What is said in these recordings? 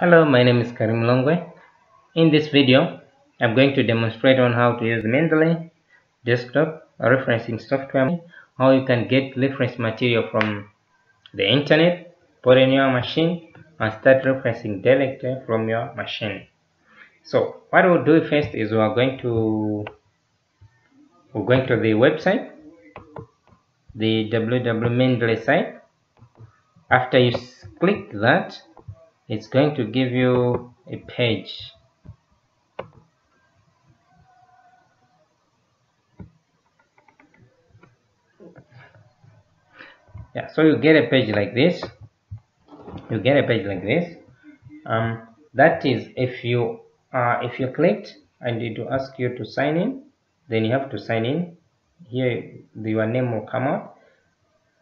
Hello, my name is Kareem Longwe. In this video, I'm going to demonstrate on how to use Mendeley desktop referencing software, how you can get reference material from the internet, put in your machine, and start referencing directly from your machine. So what we'll do first is we're going to we're going to the website, the www.mendeley site. After you click that, it's going to give you a page. Yeah so you get a page like this. You get a page like this. Um that is if you uh if you clicked and it will ask you to sign in then you have to sign in. Here your name will come up.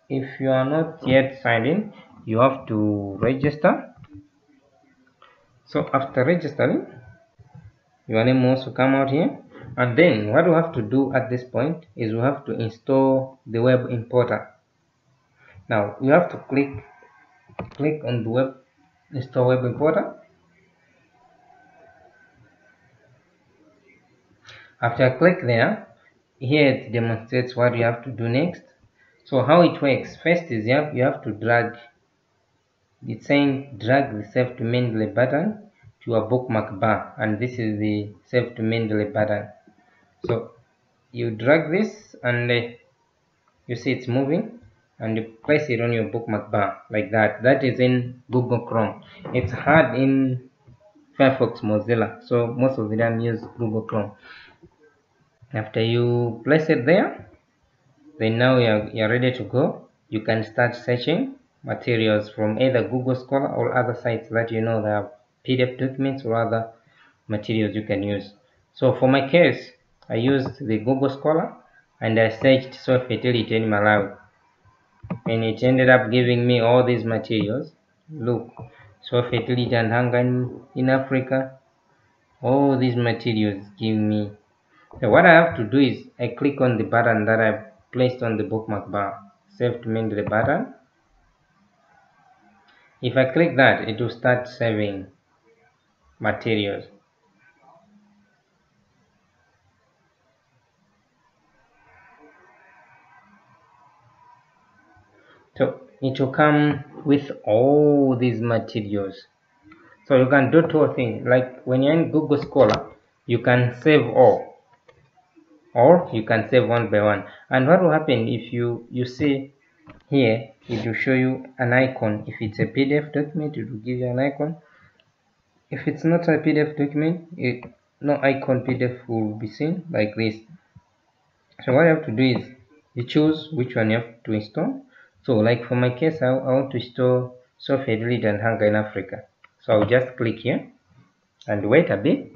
If you are not yet signed in you have to register so after registering your name also come out here. And then what we have to do at this point is we have to install the web importer. Now you have to click click on the web install web importer. After I click there here it demonstrates what you have to do next. So how it works. First is you have, you have to drag it's saying drag the save to Mendeley button to a bookmark bar and this is the save to Mendeley button so you drag this and uh, you see it's moving and you place it on your bookmark bar like that. That is in Google Chrome. It's hard in Firefox Mozilla. So most of the time use Google Chrome. After you place it there then now you're, you're ready to go. You can start searching materials from either Google Scholar or other sites that you know have PDF documents or other materials you can use. So for my case, I used the Google Scholar and I searched soil fertility in Malawi. And it ended up giving me all these materials. Look, soil fertility and hunger in, in Africa. All these materials give me. So what I have to do is I click on the button that I placed on the bookmark bar. Save to Mendeley button if I click that it will start saving materials. So it will come with all these materials. So you can do two things. Like when you're in google scholar you can save all. Or you can save one by one. And what will happen if you you see here it will show you an icon. If it's a pdf document it will give you an icon. If it's not a pdf document it, no icon pdf will be seen like this. So what you have to do is you choose which one you have to install. So like for my case i, I want to install soil fertility and hunger in africa. So i'll just click here and wait a bit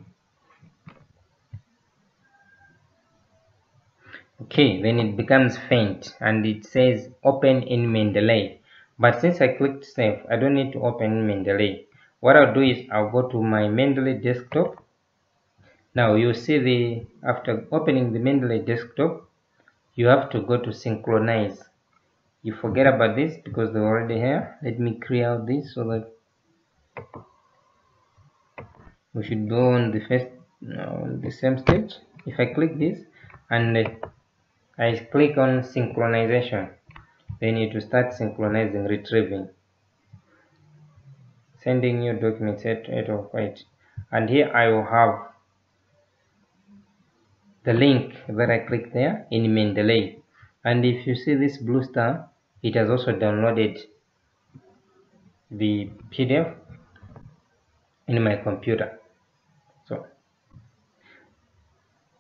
okay then it becomes faint and it says open in Mendeley. But since I clicked save I don't need to open Mendeley. What I'll do is I'll go to my Mendeley desktop. Now you see the after opening the Mendeley desktop you have to go to synchronize. You forget about this because they're already here. Let me clear out this so that we should go on the first the same stage. If I click this and I click on synchronization. Then it will start synchronizing retrieving. Sending new documents at, at of white and here I will have the link that I click there in Mendeley and if you see this blue star it has also downloaded the PDF in my computer. So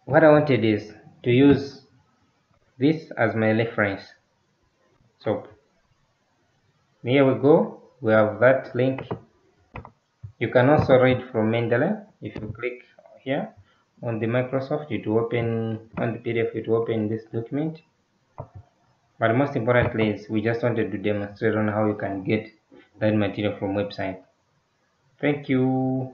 what I wanted is to use this as my reference. So here we go. We have that link. You can also read from Mendeley. If you click here on the Microsoft it will open on the PDF it will open this document. But most importantly is we just wanted to demonstrate on how you can get that material from website. Thank you